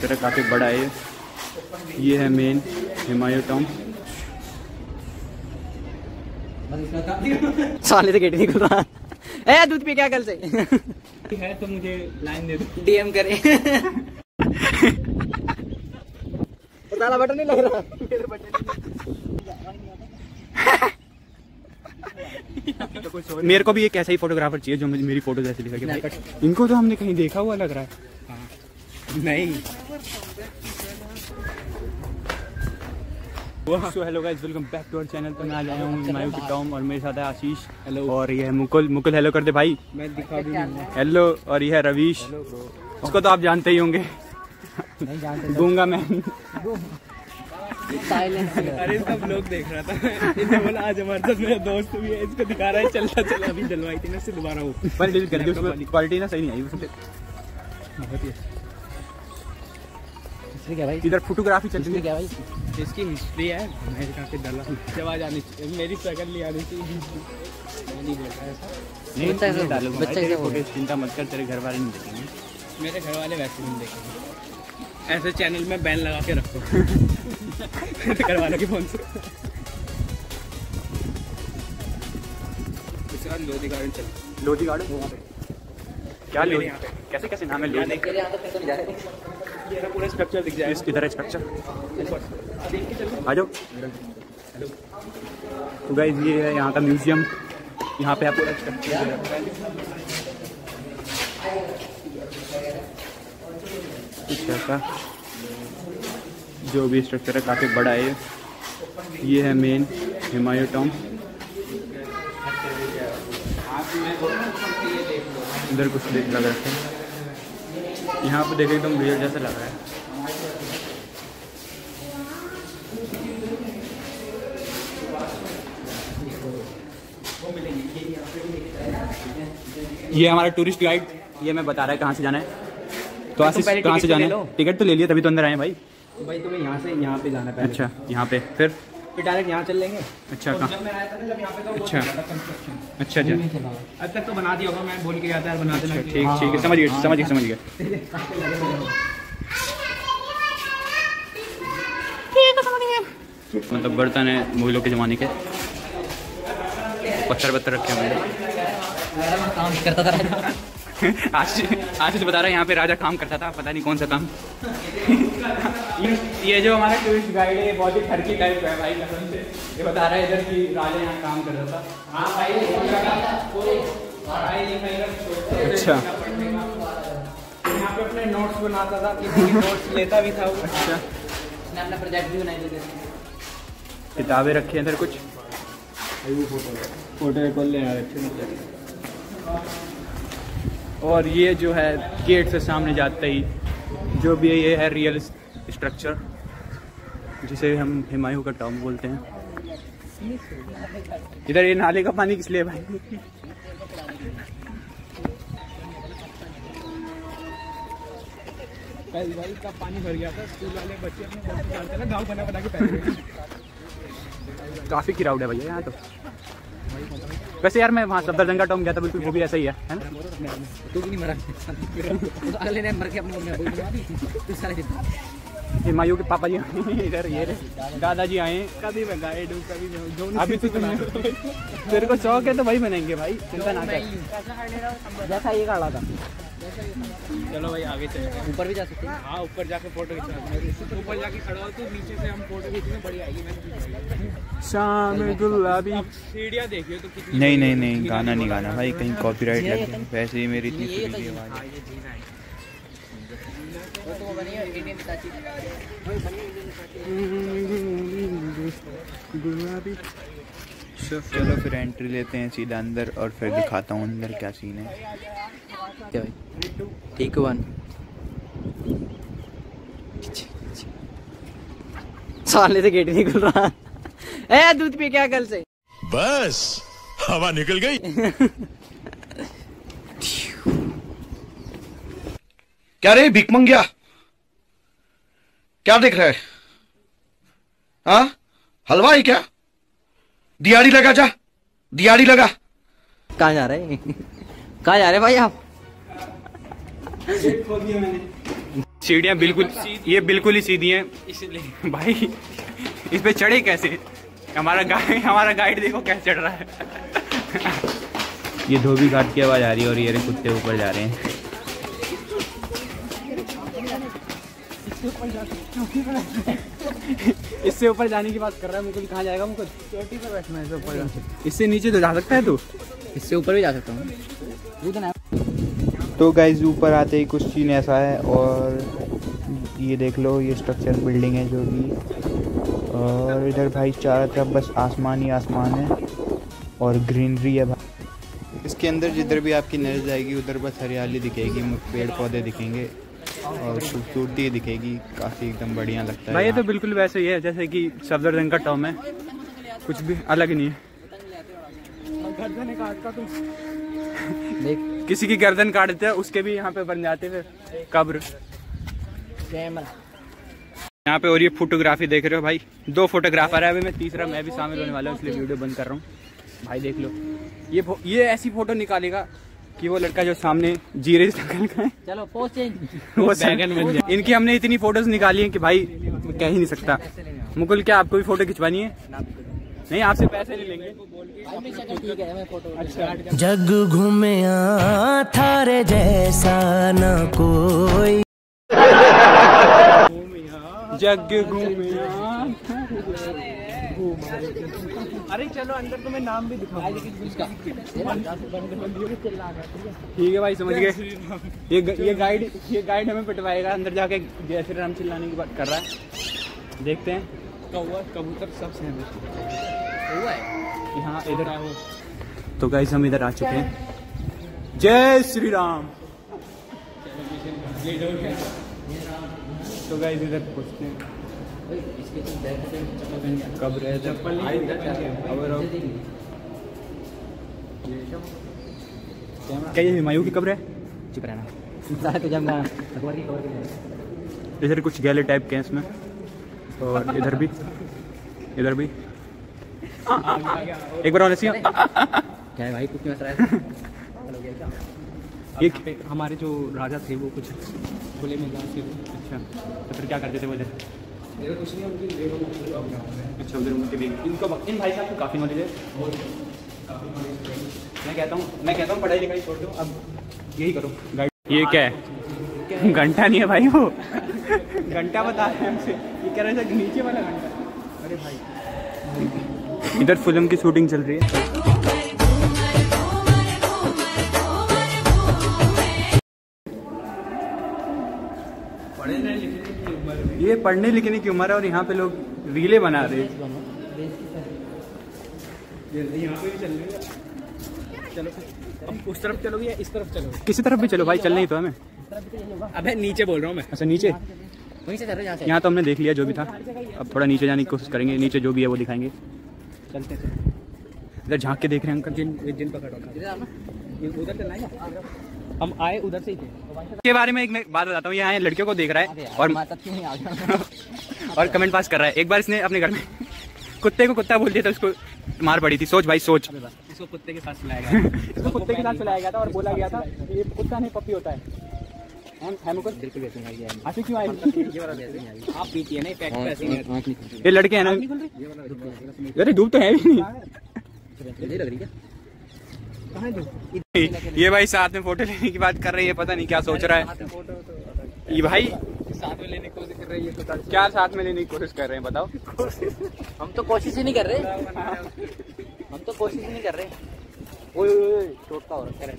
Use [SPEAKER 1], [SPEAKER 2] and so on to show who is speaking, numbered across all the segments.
[SPEAKER 1] तेरा काफ़ी बड़ा है। ये ये है मेन हिमायू टाउन
[SPEAKER 2] साले से गेट नहीं खुल रहा। ए दूध पी क्या कल से?
[SPEAKER 1] है तो मुझे लाइन दे दो।
[SPEAKER 2] डीएम करे। बटन नहीं लग रहा।
[SPEAKER 1] मेरे को भी एक ऐसा ही फोटोग्राफर चाहिए जो मुझे मेरी फ़ोटो जैसे के इनको तो हमने कहीं देखा हुआ लग रहा है। नहीं। So hello guys welcome back to our channel तो मैं आज आया हूँ हिमायू की टॉम और मेरे साथ है आशीष। हेलो और ये है मुकुल। मुकुल हेलो कर दे भाई।
[SPEAKER 2] मैं दिखा भी नहीं
[SPEAKER 1] हेलो और ये है रवीश। उसको तो आप जानते ही होंगे।
[SPEAKER 2] नहीं जानते।
[SPEAKER 1] गूँगा मैं
[SPEAKER 3] अरे इसका ब्लॉग देख रहा था। इसने बोला आज हमारे साथ मेरा दोस्त भी है इसको दिखा रहा है चलता चला अभी डलवाई थी ना इससे दोबारा हो।
[SPEAKER 1] पर डिलीट कर दी उसमें क्वालिटी ना सही नहीं आई उसमें
[SPEAKER 2] क्या भाई?
[SPEAKER 1] इधर फोटोग्राफी चल रही है।
[SPEAKER 2] क्या भाई?
[SPEAKER 3] इसकी हिस्ट्री है मैं काफ़ी डला जब आज आनी मेरी शक्ल नहीं आनी मैं नहीं बोल रहा ऐसा।
[SPEAKER 1] नहीं
[SPEAKER 2] बच्चा
[SPEAKER 1] नहीं
[SPEAKER 2] क्या-
[SPEAKER 1] फ़ोटो चिंता मत कर तेरे घर वाले नहीं देखेंगे।
[SPEAKER 3] मेरे घर वाले वैसे नहीं देखेंगे। ऐसे चैनल में बैन लगा के रखो। मेरे घर वालों के फ़ोन से। इसके बाद लोधी गार्डन चल।
[SPEAKER 1] लोधी गार्डन? क्या लोधी
[SPEAKER 3] यहाँ पे।
[SPEAKER 1] कैसे कैसे नाम है लोधी?
[SPEAKER 2] तो तो
[SPEAKER 3] ये पूरा स्ट्रक्चर दिख जाए
[SPEAKER 1] इधर है स्ट्रक्चर आ जाओ। तो गाइज़ ये है यहाँ का म्यूज़ियम यहाँ पे आपको स्ट्रक्चर कुछ ऐसा। जो भी स्ट्रक्चर है काफ़ी बड़ा है ये। ये है मेन हिमायू टाउन इधर कुछ देख लग रहा है। यहाँ पर देखे एकदम रियल जैसा लग रहा है। ये हमारा टूरिस्ट गाइड ये मैं बता रहा है कहाँ से जाना है। तो आशीष कहाँ से
[SPEAKER 2] तो
[SPEAKER 1] जाना है? टिकट तो ले लिया तभी तो अंदर आए भाई।
[SPEAKER 2] भाई तुम्हें यहाँ से यहाँ पे जाना पहले।
[SPEAKER 1] अच्छा यहाँ पे। फिर?
[SPEAKER 2] फिर डायरेक्ट यहाँ चल लेंगे।
[SPEAKER 1] अच्छा कहाँ
[SPEAKER 3] जब मैं आया था ना जब यहाँ पे तो
[SPEAKER 1] अच्छा। अच्छा अच्छा।
[SPEAKER 3] अब तक तो बना दिया होगा मैं बोल के है बना देना
[SPEAKER 1] अच्छा, ठीक ठीक है समझ गए समझ गए समझ गए। मतलब बर्तन है मुगलों के ज़माने के। पत्थर पत्थर रखे हुए
[SPEAKER 2] काम करता था। राजा।
[SPEAKER 1] आशीष आशीष बता रहा है यहाँ पे राजा काम करता था पता नहीं कौन सा काम। ये- ये जो हमारा टूरिस्ट गाइड है ये बहुत ही ठरकी टाइप का है भाई कसम से। ये बता रहा है इधर की राजा यहाँ काम करता था। हाँ भाई रहा अच्छा
[SPEAKER 3] यहाँ पे अपने नोट्स बनाता था नोट्स लेता भी था
[SPEAKER 1] अच्छा।
[SPEAKER 2] अपना प्रोजेक्ट भी बनाई थे
[SPEAKER 1] किताबें रखी हैं इधर कुछ?
[SPEAKER 3] फ़ोटो एक और ले आ रहे
[SPEAKER 1] और ये जो है गेट से सामने जाते ही जो भी है ये है रियल स्ट्रक्चर जिसे हम हिमायू का टॉम बोलते हैं। इधर ये नाले का पानी किस लिए भाई?
[SPEAKER 3] भाई का पानी भर गया था स्कूल वाले बच्चे अपने ना गाँव बना बना के
[SPEAKER 1] काफ़ी क्राउड है भैया यहाँ तो। वैसे यार मैं वहाँ सफदरजंगा टॉम गया था बिल्कुल वो भी ऐसा ही है है ना?
[SPEAKER 2] तू भी नहीं मरा। उस अगले ने मर के अपनी मम्मी को बनवा दी तू साले
[SPEAKER 1] हिमायू के पापा जी इधर ये दादाजी आए।
[SPEAKER 3] कभी मैं गाइड हूँ कभी मैं
[SPEAKER 1] अभी तो तुम्हें तेरे को शौक है तो वही बनेंगे भाई चिंता ना कर।
[SPEAKER 2] जैसा ये गाड़ा था।
[SPEAKER 3] चलो भाई आगे चले
[SPEAKER 2] ऊपर भी जा सकते हैं।
[SPEAKER 3] हाँ ऊपर जाके फ़ोटो खिंचना ऊपर जाके खड़ा हो तो नीचे से हम फ़ोटो खींचने बढ़िया आएगी मैंने
[SPEAKER 1] शाम गुलाबी।
[SPEAKER 3] सीढ़ियाँ देखिए तो कितनी
[SPEAKER 1] नहीं नहीं नहीं गाना नहीं गाना भाई कहीं कॉपीराइट लग वैसे ही मेरी इतनी
[SPEAKER 2] ये तो
[SPEAKER 1] सुरीली आवाज़
[SPEAKER 3] ये जीना
[SPEAKER 2] वो तो हिताची
[SPEAKER 1] चलो फिर एंट्री लेते हैं सीधा अंदर और फिर दिखाता हूँ अंदर क्या सीन है।
[SPEAKER 2] क्या भाई? ठीक वन। साले से गेट नहीं खुल रहा। ए दूध पी क्या कल से?
[SPEAKER 4] बस हवा निकल गई।
[SPEAKER 5] क्या रे भिक मंगिया क्या देख रहा है? हाँ? ही क्या? दिहाड़ी लगा जा। दिहाड़ी लगा।
[SPEAKER 2] कहा जा रहे हैं? कहाँ जा रहे भाई आप?
[SPEAKER 1] सीढ़ियाँ बिल्कुल ये बिल्कुल ही सीधी हैं। इसलिए। भाई इस पे चढ़े कैसे? हमारा गाइड हमारा गाइड देखो कैसे चढ़ रहा है। ये धोबी घाट की आवाज़ आ रही है और ये कुत्ते ऊपर जा रहे हैं। इससे ऊपर जाने की बात कर रहा है मुकुल कहाँ जाएगा मुकुल चोटी पर बैठना है इससे ऊपर इससे नीचे तो जा सकता है तू?
[SPEAKER 2] इससे ऊपर भी जा सकता हूँ। तो
[SPEAKER 1] गाइज़ ऊपर आते ही कुछ सीन ऐसा है और ये देख लो ये स्ट्रक्चर बिल्डिंग है जो भी। और इधर भाई चारों तरफ़ बस आसमान ही आसमान है और ग्रीनरी है भाई। इसके अंदर जिधर भी आपकी नज़र जाएगी उधर बस हरियाली दिखेगी पेड़ पौधे दिखेंगे और खूबसूरती दिखेगी। काफ़ी एकदम बढ़िया लगता है भाई ये तो बिल्कुल वैसे ही है जैसे कि सफदरजंग का टॉम है। कुछ भी अलग नहीं है।
[SPEAKER 2] देख
[SPEAKER 1] किसी की गर्दन काट देते हैं उसके भी यहाँ पे बन जाते फिर कब्र। यहाँ पे और ये फोटोग्राफी देख रहे हो भाई। दो फोटोग्राफर है अभी मैं तीसरा मैं भी शामिल होने वाला हूँ इसलिए वीडियो बंद कर रहा हूँ। भाई देख लो। ये ये ऐसी फ़ोटो निकालेगा कि वो लड़का जो सामने जीरे निकल है।
[SPEAKER 2] चलो पोस्ट चेंज।
[SPEAKER 1] वो बैगन बन जाए। इनकी हमने इतनी फ़ोटोज़ निकाली है कि भाई कह ही नहीं सकता। मुकुल क्या आपको भी फ़ोटो खिंचवानी है? नहीं आपसे पैसे नहीं लेंगे।
[SPEAKER 6] जग घूमया थारे जैसा न कोई।
[SPEAKER 1] जग घूमिया
[SPEAKER 3] अरे चलो अंदर तुम्हें नाम भी दिखाऊँगा।
[SPEAKER 1] ठीक है भाई समझ गए। ये ये गाइड ये गाइड हमें पिटवाएगा अंदर जाके जय श्री राम चिल्लाने की बात कर रहा है। देखते हैं।
[SPEAKER 3] कौवा कबूतर सब सहमत
[SPEAKER 1] इधर तो गाइस हम इधर आ चुके हैं। जय श्री राम तो गाइस इधर पहुँचते हैं। कब रहे चप्पल क्या ये हुमायूं की कब्र है
[SPEAKER 2] चुप रहना। तो
[SPEAKER 1] इधर कुछ गैले टाइप के हैं इसमें और इधर भी। इधर भी। एक बार और ऐसी
[SPEAKER 2] क्या है भाई कुछ नहीं मसला है?
[SPEAKER 1] ये
[SPEAKER 3] हमारे जो राजा थे वो कुछ खुले में से
[SPEAKER 1] अच्छा तो फिर क्या करते थे वो इधर?
[SPEAKER 3] कुछ नहीं
[SPEAKER 1] अच्छा उधर उनके भी इनको इन भाई साहब को काफ़ी नॉलेज है। मैं कहता हूँ मैं कहता हूँ पढ़ाई लिखाई छोड़ दो अब यही करो। गाइड ये क्या है? घंटा नहीं है भाई वो। घंटा बता रहे हैं हमसे। ये कह रहे थे नीचे वाला घंटा। अरे भाई। इधर फ़िल्म की शूटिंग चल रही है। ये पढ़ने लिखने की उम्र है और यहाँ पे लोग रीले बना रहे
[SPEAKER 3] चल अब उस तरफ़ चलोगे या इस तरफ़ चलोगे
[SPEAKER 1] किसी तरफ़ भी चलो भाई चलना ही तो हमें।
[SPEAKER 3] अबे नीचे बोल रहा हूँ मैं।
[SPEAKER 1] अच्छा नीचे?
[SPEAKER 2] वहीं से? यहाँ
[SPEAKER 1] तो हमने देख लिया जो भी था। अब थोड़ा नीचे जाने की कोशिश करेंगे। नीचे जो भी है वो दिखाएँगे।
[SPEAKER 3] चलते चलते
[SPEAKER 1] इधर झाँक के देख रहे हैं अंकल
[SPEAKER 3] जिन जिन पकड़ उधर चलना है हम आए उधर से ही थे।
[SPEAKER 1] के बारे में एक मैं बात बताता हूँ यहाँ ये लड़कियों को देख रहा है और और कमेंट पास कर रहा है। एक बार इसने अपने घर में कुत्ते को कुत्ता बोल दिया था उसको मार पड़ी थी। सोच भाई सोच।
[SPEAKER 3] इसको कुत्ते के साथ सुलाया गया
[SPEAKER 1] इसको कुत्ते के साथ चलाया गया था और बोला गया था ये कुत्ता नहीं पपी होता है। ये लड़के हैं ना? अरे धूप तो है भी नहीं।
[SPEAKER 2] खुली लग रही क्या
[SPEAKER 1] ये भाई साथ में फ़ोटो लेने की बात कर रही है पता नहीं क्या सोच रहा है। ये भाई
[SPEAKER 3] साथ में लेने की कोशिश कर रही है तो
[SPEAKER 1] क्या साथ में लेने की कोशिश कर रहे हैं बताओ।
[SPEAKER 2] हम तो कोशिश ही नहीं कर रहे। हम तो कोशिश ही नहीं कर रहे। ओए ओए ओए टोटका हो रखा है।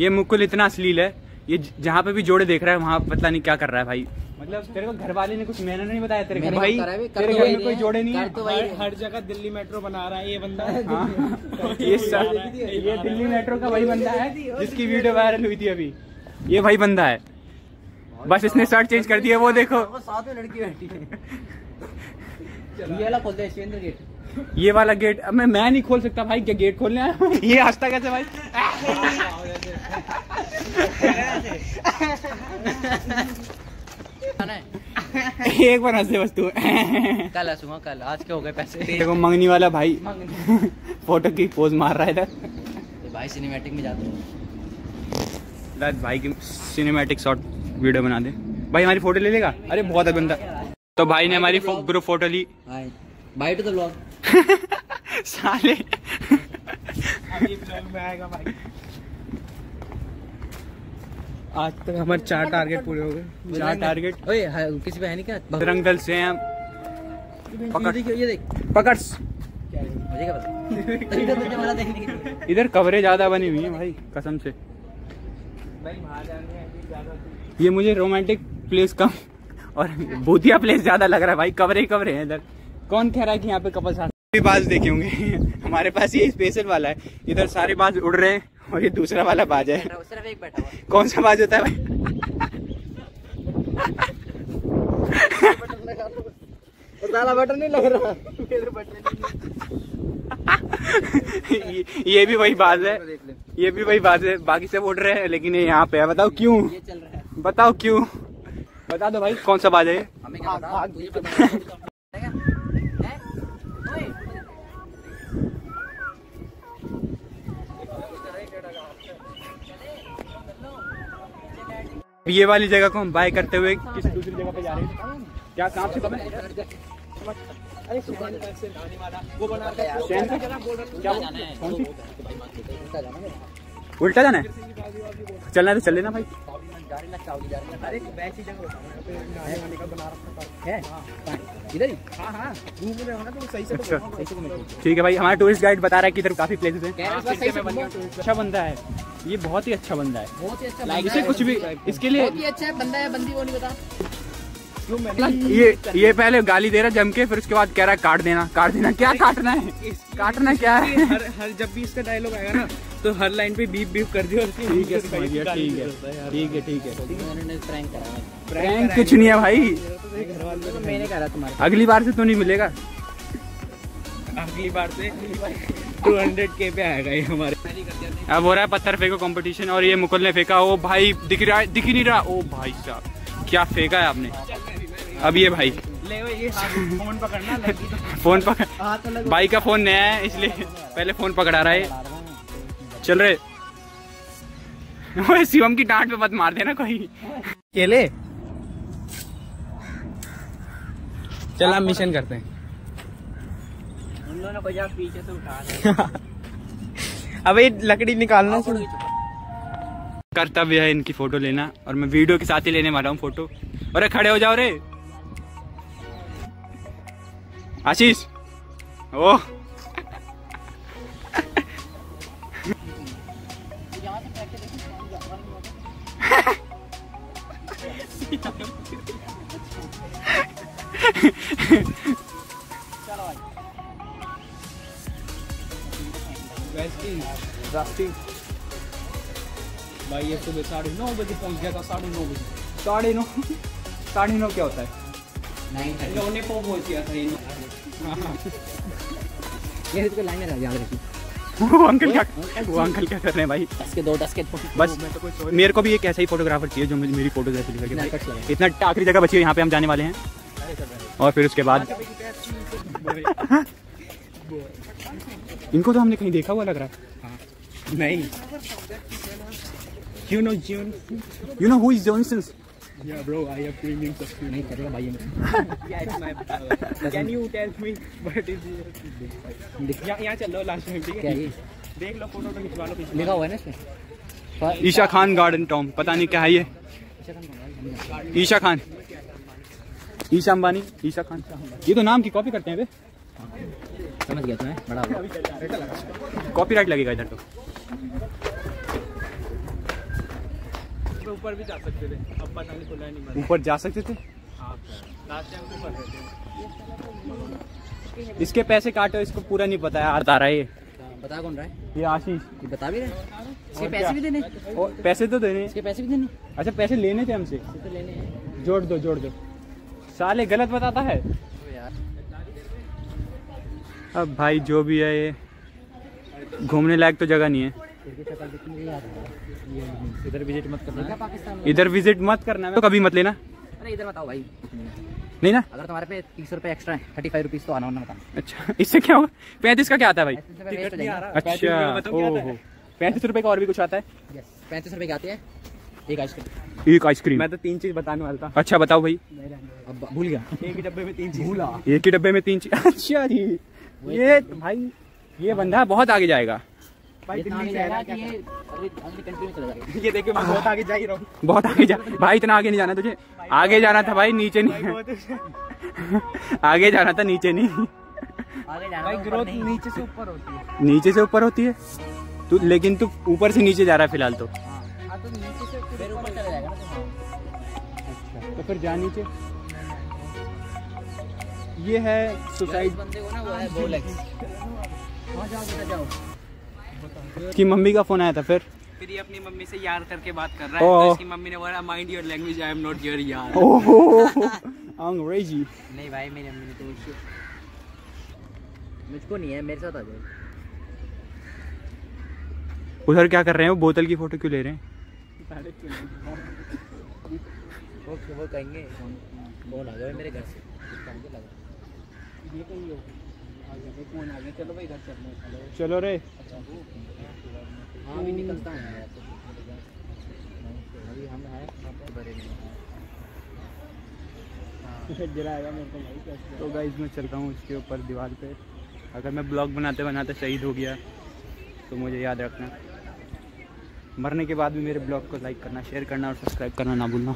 [SPEAKER 1] ये मुकुल इतना अश्लील है। ये जहाँ पे भी जोड़े देख रहा है वहाँ पता नहीं क्या कर रहा है भाई। मतलब तेरे को घर वाले ने कुछ मैंने नहीं बताया तेरे को
[SPEAKER 2] मैंने
[SPEAKER 1] भाई
[SPEAKER 2] है,
[SPEAKER 1] तेरे घर में कोई जोड़े नहीं है।
[SPEAKER 2] तो
[SPEAKER 3] हर, हर जगह दिल्ली मेट्रो बना रहा है ये बंदा।
[SPEAKER 1] हाँ। ये सब ये दिल्ली मेट्रो का वही बंदा है जिसकी वीडियो वायरल हुई थी अभी। ये वही बंदा है। बस इसने शर्ट चेंज कर दिया वो देखो।
[SPEAKER 2] साथ में लड़की बैठी है। ये वाला गेट
[SPEAKER 1] अब मैं मैं नहीं खोल सकता भाई क्या गेट खोलने आया हूँ? ये हंसता कैसे भाई? एक बार हंसे बस तू।
[SPEAKER 2] कल हंसूँगा कल। आज के हो गए पैसे।
[SPEAKER 1] देखो मंगनी वाला भाई फ़ोटो की पोज मार रहा है इधर।
[SPEAKER 2] भाई सिनेमैटिक में जाते हैं।
[SPEAKER 1] भाई की सिनेमैटिक शॉट वीडियो बना दे। भाई हमारी फ़ोटो ले लेगा? अरे बहुत है बंदा। तो भाई ने हमारी ग्रुप फ़ोटो ली।
[SPEAKER 2] बाय टू द ब्लॉग
[SPEAKER 1] साले।
[SPEAKER 3] अभी ब्लॉग में आएगा भाई। आज तक हमारे चार टारगेट पूरे हो गए।
[SPEAKER 1] चार टारगेट
[SPEAKER 2] ओए किसी पे है नहीं क्या?
[SPEAKER 1] बजरंग दल से हैं
[SPEAKER 2] पकड़। ये देख।
[SPEAKER 1] पकड़।
[SPEAKER 2] मुझे क्या पता? तभी तो
[SPEAKER 1] इधर कवरेज ज़्यादा बनी हुई है भाई कसम से। ये मुझे रोमांटिक प्लेस कम और भूतिया प्लेस ज़्यादा लग रहा है भाई कवरे ही कवरे हैं इधर। कौन कह रहा है कि यहाँ पे कपल साथ भी बाज देखे होंगे। हमारे पास ये स्पेशल वाला है। इधर सारे बाज उड़ रहे हैं और ये दूसरा वाला बाज है।
[SPEAKER 2] सिर्फ़ एक बैठा हुआ
[SPEAKER 1] कौन सा बाज होता है भाई?
[SPEAKER 3] बटन नहीं लग रहा।
[SPEAKER 1] ये, ये भी वही बाज है। ये भी वही बाज है। बाकी सब उड़ रहे हैं लेकिन ये यहाँ पे है। बताओ क्यों?
[SPEAKER 2] चल रहा है।
[SPEAKER 1] बताओ क्यों? बता दो भाई। कौन सा बाज हैं? ये वाली जगह को हम बाय करते हुए किसी दूसरी जगह पे जा रहे हैं। क्या काम से है? क्या कौन सी?
[SPEAKER 2] उल्टा जाना है?
[SPEAKER 1] चलना है तो चल लेना भाई।
[SPEAKER 2] है है। इधर ही?
[SPEAKER 1] अच्छा। ठीक है भाई हमारा टूरिस्ट गाइड बता रहा है कि इधर काफ़ी प्लेसेस हैं।
[SPEAKER 2] है।
[SPEAKER 1] अच्छा बंदा है। ये बहुत ही अच्छा बंदा है।
[SPEAKER 2] बहुत ही अच्छा
[SPEAKER 1] इसे कुछ भी इसके लिए
[SPEAKER 2] अच्छा बंदा है बंदी वो नहीं बता।
[SPEAKER 1] ये ये पहले गाली दे रहा है जम के फिर उसके बाद कह रहा है काट देना काट देना क्या काटना है? काटना क्या है?
[SPEAKER 3] हर हर जब भी इसका डायलॉग आएगा ना तो हर लाइन पे बीप बीप कर दियो
[SPEAKER 1] ठीक है ठीक है ठीक है ठीक है।
[SPEAKER 2] मैंने प्रैंक है।
[SPEAKER 1] प्रैंक कुछ नहीं है भाई।
[SPEAKER 2] तो मैंने करा तुम्हारे
[SPEAKER 1] अगली बार से तो नहीं मिलेगा।
[SPEAKER 3] अगली बार से 200 के पे आएगा ये हमारे।
[SPEAKER 1] अब हो रहा है पत्थर फेंको कंपटीशन और ये मुकुल ने फेंका ओ भाई दिख रहा है दिख नहीं रहा। ओ भाई साहब क्या फेंका है आपने? अब ये भाई।
[SPEAKER 3] ले ये फ़ोन पकड़ना तो
[SPEAKER 1] फ़ोन पकड़ भाई का फ़ोन नया है इसलिए पहले फ़ोन पकड़ा रहा है। चल रहे शिवम की डांट पे मत मार देना कोई।
[SPEAKER 3] केले चल हम मिशन करते हैं।
[SPEAKER 2] पीछे से उठा
[SPEAKER 3] अबे लकड़ी निकालना सुन
[SPEAKER 1] कर्तव्य है इनकी फ़ोटो लेना और मैं वीडियो के साथ ही लेने वाला हूँ फ़ोटो। अरे खड़े हो जाओ रे। आशीष ओ
[SPEAKER 3] भाई ये सुबह साढ़े नौ बजे पहुँच गया था साढ़े नौ बजे।
[SPEAKER 1] साढ़े नौ? साढ़े नौ क्या होता है?
[SPEAKER 3] को पहुँच गया था ये
[SPEAKER 2] ये इसको लाइन में याद रखी
[SPEAKER 1] वो अंकल क्या वो अंकल क्या कर रहे हैं भाई?
[SPEAKER 2] दो दस के
[SPEAKER 1] बस। मेरे को भी एक ऐसा ही फोटोग्राफर चाहिए जो मेरी फ़ोटो जैसे निकल के
[SPEAKER 2] ना,
[SPEAKER 1] भाई
[SPEAKER 2] कट लगा।
[SPEAKER 1] इतना आखिरी जगह बची है यहाँ पे हम जाने वाले हैं। और फिर उसके बाद इनको तो हमने कहीं देखा हुआ लग रहा है।
[SPEAKER 3] नहीं। You know June?
[SPEAKER 1] You know who is Johnson
[SPEAKER 3] Yeah, bro, I have premium subscription.
[SPEAKER 2] नहीं करेगा भाई
[SPEAKER 3] Yeah, it's my. Uh, can you tell me what is your? यहाँ यहाँ चल लो लास्ट में ठीक है देख लो फ़ोटो तो खिंचवा लो पीछे
[SPEAKER 2] लिखा हुआ है ना इसमें
[SPEAKER 1] ईशा खान गार्डन टॉम पता नहीं क्या है ये ईशा खान ईशा अंबानी ईशा खान ये तो नाम की कॉपी करते हैं बे
[SPEAKER 2] समझ गया तुम्हें बड़ा
[SPEAKER 1] कॉपीराइट लगेगा इधर तो
[SPEAKER 3] ऊपर भी जा सकते थे। अब पता नहीं खुला नहीं
[SPEAKER 1] ऊपर जा सकते थे?
[SPEAKER 3] रहते
[SPEAKER 1] इसके पैसे काटो इसको पूरा नहीं पता है बता रहा है ये।
[SPEAKER 2] बता कौन रहा है?
[SPEAKER 1] ये आशीष।
[SPEAKER 2] ये बता भी रहे इसके पैसे भी देने?
[SPEAKER 1] और पैसे तो देने।
[SPEAKER 2] इसके पैसे भी देने?
[SPEAKER 1] अच्छा पैसे लेने थे हमसे?
[SPEAKER 2] तो लेने हैं।
[SPEAKER 1] जोड़ दो जोड़ दो। साले गलत बताता है। अब भाई जो भी है ये घूमने लायक तो जगह नहीं है।
[SPEAKER 2] इधर विज़िट मत करना। क्या पाकिस्तान में?
[SPEAKER 1] इधर विज़िट मत करना। तो कभी मत लेना।
[SPEAKER 2] अरे इधर बताओ भाई।
[SPEAKER 1] नहीं ना?
[SPEAKER 2] अगर तुम्हारे पे तीस रुपए एक्स्ट्रा है थर्टी फाइव रुपीज़ तो आना होना बताना।
[SPEAKER 1] अच्छा इससे क्या होगा? पैंतीस का क्या आता है भाई? अच्छा पैंतीस रुपए का और भी कुछ आता है?
[SPEAKER 2] पैंतीस रुपए की आती है। एक आइसक्रीम।
[SPEAKER 1] एक आइसक्रीम।
[SPEAKER 3] मैं तो तीन चीज़ बताने वाला था।
[SPEAKER 1] अच्छा बताओ भाई।
[SPEAKER 2] अब भूल गया।
[SPEAKER 3] एक ही डब्बे में तीन चीज़। भूला।
[SPEAKER 1] एक ही डब्बे में तीन चीज़। अच्छा जी। ये भाई ये बंदा बहुत आगे जाएगा।
[SPEAKER 3] भाई है
[SPEAKER 2] कि ये अगली अगली कंट्री में चला जाएगा।
[SPEAKER 3] ये देखिए मैं बहुत आगे जा ही रहा हूँ।
[SPEAKER 1] बहुत आगे जा भाई इतना आगे नहीं जाना तुझे। आगे जाना था भाई नीचे नहीं। आगे जाना था नीचे नहीं।
[SPEAKER 2] आगे जाना
[SPEAKER 3] भाई
[SPEAKER 2] तो
[SPEAKER 3] ग्रोथ नीचे से ऊपर होती है।
[SPEAKER 1] नीचे से ऊपर होती है? तू लेकिन तू ऊपर से नीचे जा रहा है फ़िलहाल तो।
[SPEAKER 3] हाँ। तो नीचे
[SPEAKER 2] फिर ऊपर चला जाएगा ना तो।
[SPEAKER 1] तो फिर जा नीचे। ये है सुसाइड
[SPEAKER 2] बंदे को ना वो है बोलेक्स
[SPEAKER 3] हाँ जाओ जाओ।
[SPEAKER 1] की मम्मी का फ़ोन आया था फिर?
[SPEAKER 3] फिर ये अपनी मम्मी से यार करके बात कर रहा
[SPEAKER 1] है, तो इसकी
[SPEAKER 3] मम्मी ने बोला mind your language I am not your यार.
[SPEAKER 1] ओहो। अंग्रेज़ी।
[SPEAKER 2] नहीं भाई मेरी मम्मी ने तो मुझको नहीं है मेरे साथ आ जाओ।
[SPEAKER 1] उधर क्या कर रहे हैं? वो बोतल की फ़ोटो क्यों ले रहे हैं?
[SPEAKER 2] वो वो कहेंगे फ़ोन आ गया मेरे घर से।
[SPEAKER 3] ये कहीं हो चलो चलते हैं
[SPEAKER 1] रे
[SPEAKER 2] हाँ निकलता हूँ। मैं अभी हम हैं।
[SPEAKER 3] जलाएगा मेरे को भाई
[SPEAKER 1] तो गाइज़ मैं चल रहा हूँ उसके ऊपर दीवार पे। अगर मैं ब्लॉग बनाते बनाते शहीद हो गया तो मुझे याद रखना। मरने के बाद भी मेरे ब्लॉग को लाइक करना शेयर करना और सब्सक्राइब करना ना भूलना।